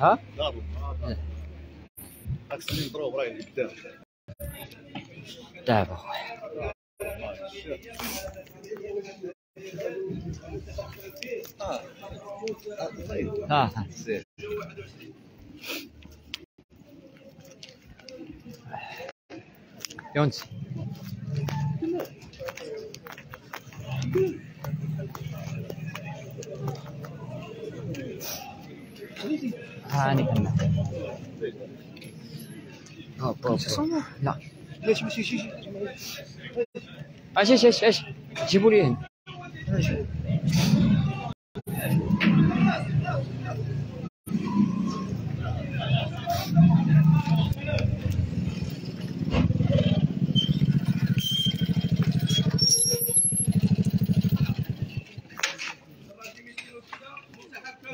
ها؟ دابو اخويا ضروب راهي قدام دابا خويا آه. آه 4인치 아니 갔나 어, 뭐, 뭐. 나. 아, 시, 시, 시, 시. 지브리.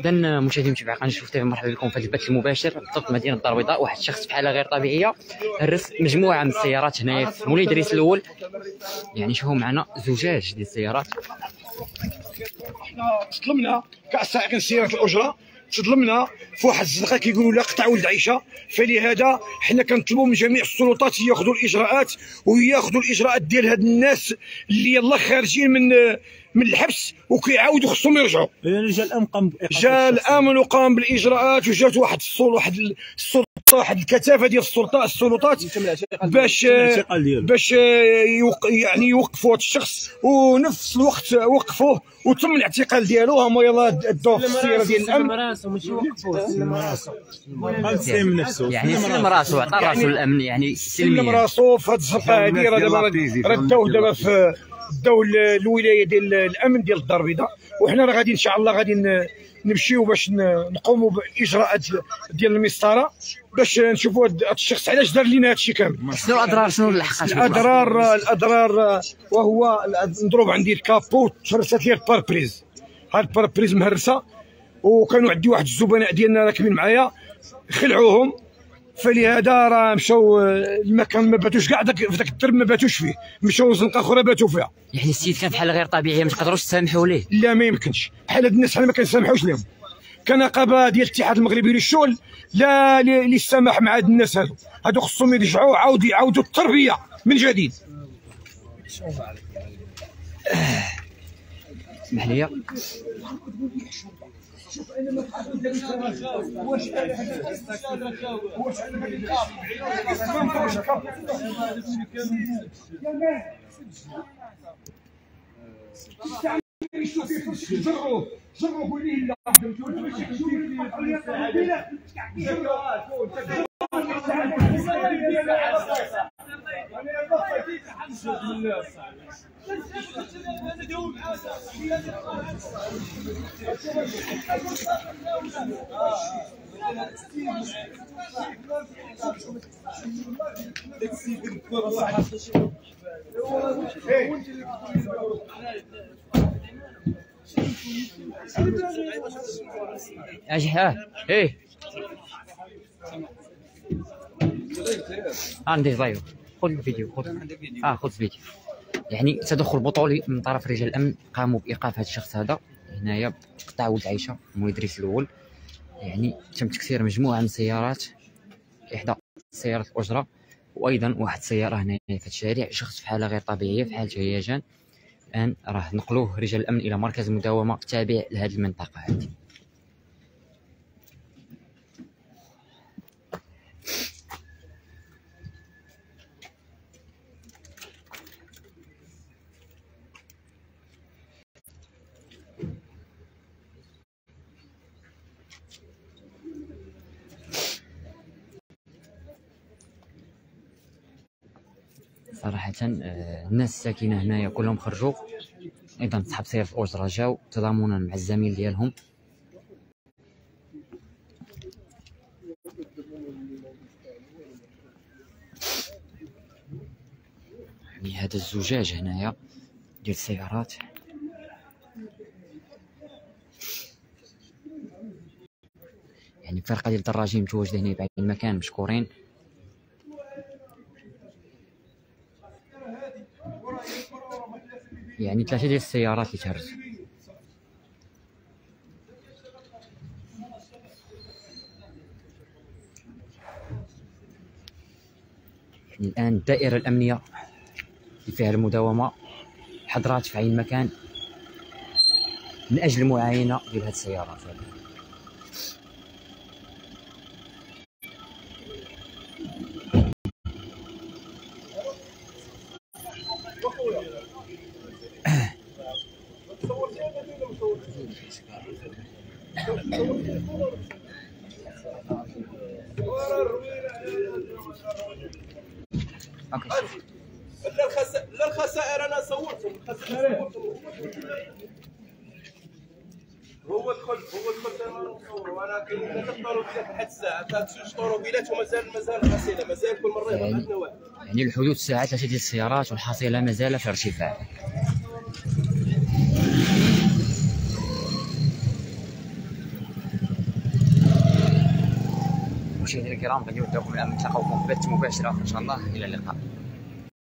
اذا مشاهدينا المتابعين قناه شوف تيفي مرحبا بكم في البث المباشر بالضبط مدينه الدار البيضاء. واحد الشخص في حاله غير طبيعية. هرس مجموعة من السيارات هنايا. في مولي ادريس الأول. يعني شوفوا معنا زجاج ديال السيارات. حنا تظلمنا كاع السائقين سيارات الأجرة. تظلمنا في واحد الزنقه كيقولوا لا قطع ولد عيشه فلهذا حنا كنطلبوا من جميع السلطات ياخذوا الإجراءات وياخذوا الإجراءات ديال هاد الناس اللي يلا خارجين من من الحبس وكيعاودوا خصهم يرجعوا جا الأمن قام جا. الأمن وقام بالإجراءات وجات واحد السلطه واحد السلطه واحد الكثافه ديال السلطه السلطات باش باش يوق يعني يوقفوا هذا الشخص ونفس الوقت وقفوه وتم الاعتقال ديالو. هما يلا دوه في السيارة ديال الأمن. راسه ماشي وقفوه سلم راسه. سلم نفسه. يعني سلم سلم راسه. عطى يعني راسه الأمن يعني سلم راسو في هذه الزنقه هذه راه دابا راه داوه دابا في داو الولاية ديال الأمن ديال الدار البيضاء. وحنا راه غادي إن شاء الله غادي نمشيو باش نقوموا بإجراءات ديال المسطرة باش نشوفوا هذا الشخص علاش دار لنا هذا الشيء كامل. شنو الأضرار؟ شنو اللحقات الاضرار الأضرار وهو مضروب عندي ال capot تهرست لي ال pare-brise. هاد ال pare-brise مهرسة وكانوا عندي واحد الزبناء ديالنا راكبين معايا خلعوهم فلهذا راه مشاو المكان ما باتوش كاع في داك الدرب ما باتوش فيه. مشاو زنقه أخرى باتوا فيها. يعني السيد كان في حاله غير طبيعيه ما تقدروش تسامحوا ليه؟ لا ما يمكنش. بحال هاد الناس حنا ما كنسامحوش لهم كنقابه ديال الاتحاد المغربي للشغل لا للسماح مع هاد الناس هادو. هادو خصهم يرجعوا عاود يعاودوا التربية من جديد. اسمح لي جروا جروا قول لي لا أجي ها إيه عندي طيب خذ الفيديو خذ آه خذ الفيديو يعني تدخل بطولي من طرف رجال الأمن قاموا بإيقاف هذا الشخص هذا. هنايا قطاع ولد عيشه مول ادريس الأول. يعني تم تكسير مجموعة من السيارات إحدى سيارة الأجرة وأيضا واحد السياره هنا في الشارع شخص في حالة غير طبيعية في حالة هيجان الآن راه نقلوه رجال الأمن إلى مركز مداومة تابع لهذه المنطقة هذه. صراحة آه، الناس الساكنة هنايا كلهم خرجوا. أيضا صحاب سيارة الأجرة جاو تضامنا مع الزميل ديالهم. يعني هذا الزجاج هنايا ديال السيارات. يعني فرقة ديال الدراجين متواجدة هنا بعد المكان مشكورين. يعني ثلاثة ديال السيارات اللي تهرسوا الآن الدائره الأمنية اللي فيها المداومة. حضرات في عين مكان من أجل المعاينة ديال هذه السيارات هذه أوكي أنا صورتهم. هو هو ولكن طوروبيلات ومازال مازال مازال كل مره يعني- الحدود الساعة ثلاثة السيارات والحصيلة مازال في ارتفاع مشاهدينا الكرام غادي نودعكم الان نتلاقاو في بث مباشرة إن شاء الله. إلى اللقاء.